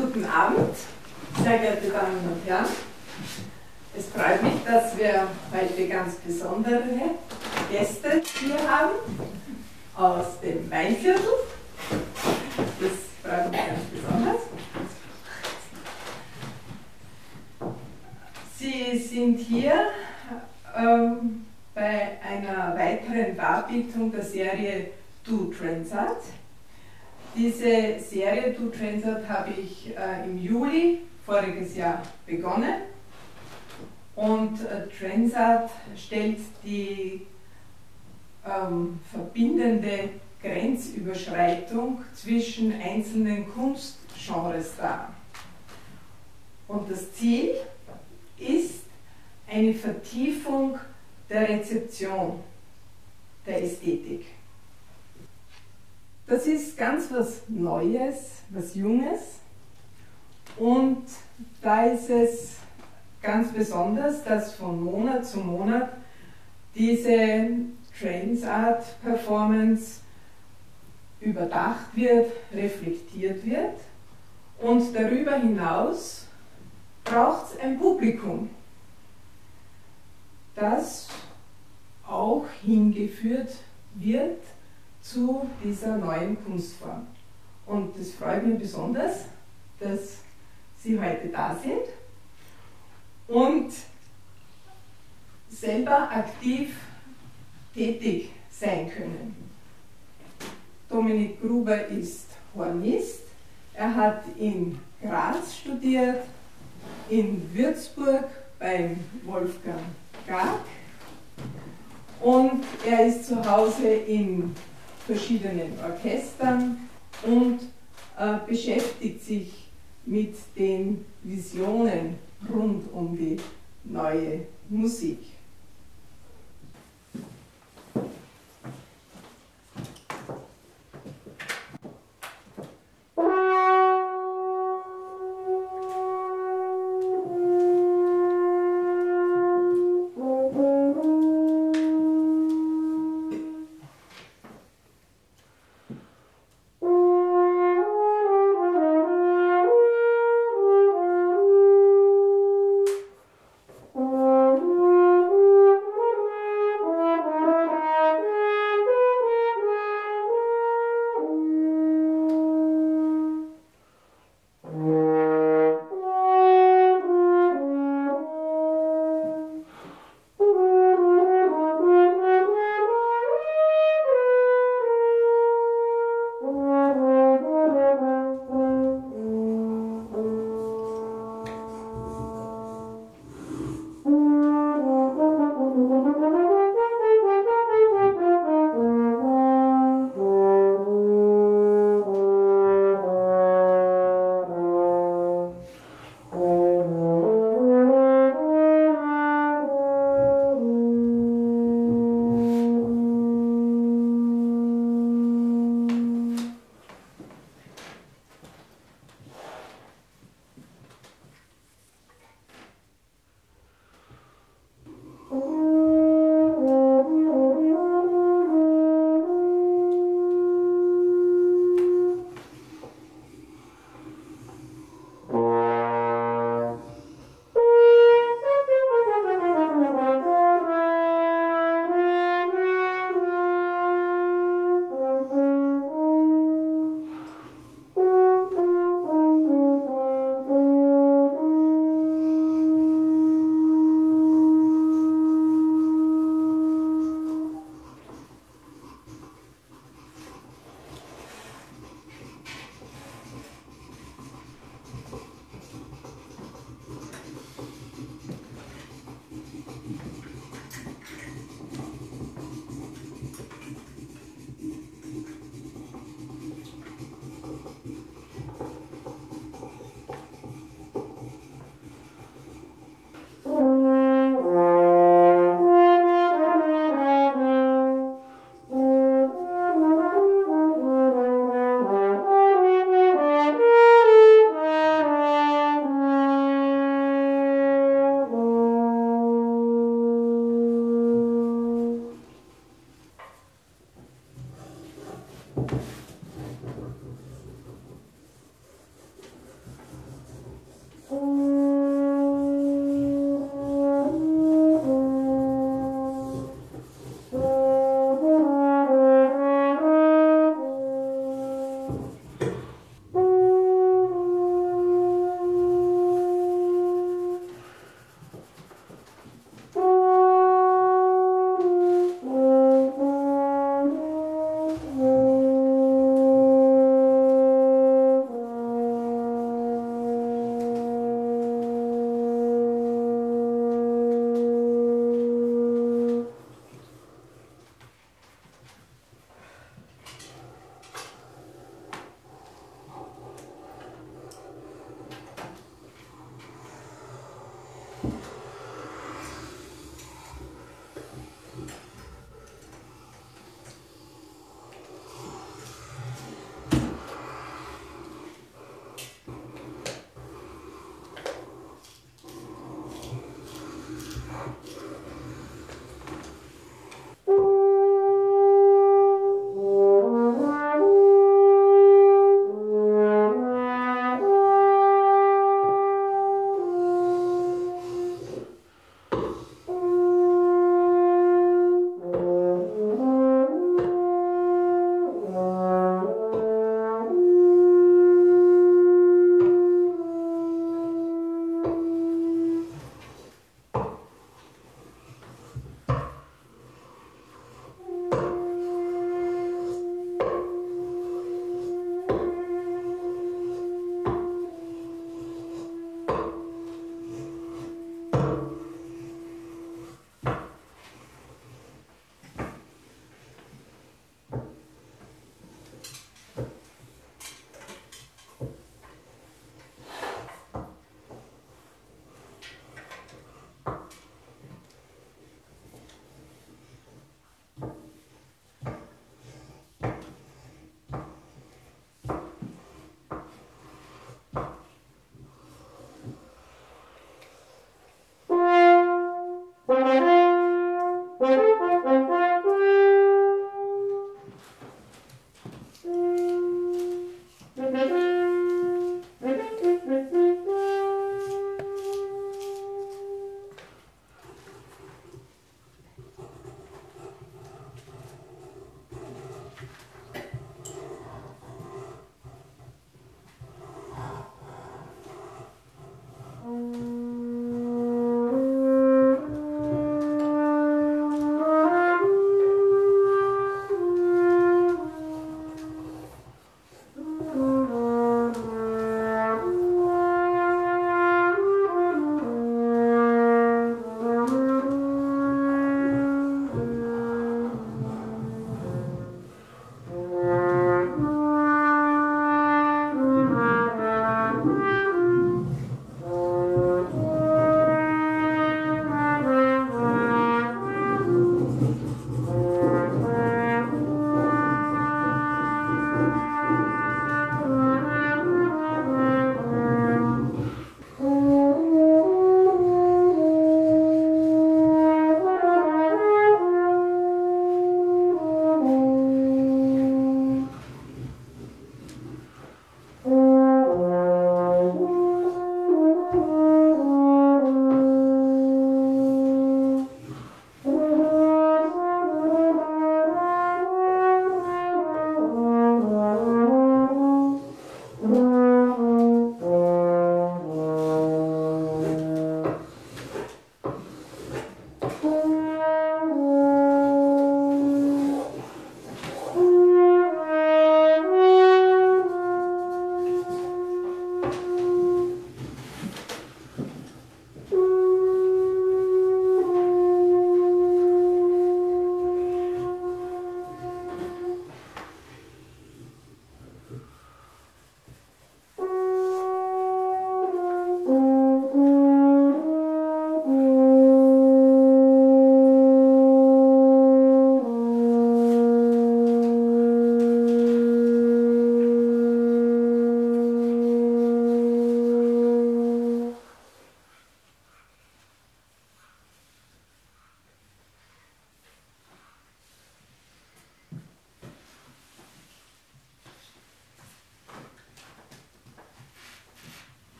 Guten Abend, sehr geehrte Damen und Herren. Es freut mich, dass wir heute ganz besondere Gäste hier haben aus dem Weinviertel. Das freut mich ganz besonders. Sie sind hier ähm, bei einer weiteren Darbietung der Serie Do Transat. Diese Serie Do Transat habe ich äh, im Juli voriges Jahr begonnen und äh, Transat stellt die ähm, verbindende Grenzüberschreitung zwischen einzelnen Kunstgenres dar. Und das Ziel ist eine Vertiefung der Rezeption der Ästhetik. Das ist ganz was Neues, was Junges. Und da ist es ganz besonders, dass von Monat zu Monat diese Transart Performance überdacht wird, reflektiert wird. Und darüber hinaus braucht es ein Publikum, das auch hingeführt wird zu dieser neuen Kunstform. Und es freut mich besonders, dass Sie heute da sind und selber aktiv tätig sein können. Dominik Gruber ist Hornist. Er hat in Graz studiert, in Würzburg beim Wolfgang Gag und er ist zu Hause in verschiedenen Orchestern und äh, beschäftigt sich mit den Visionen rund um die neue Musik.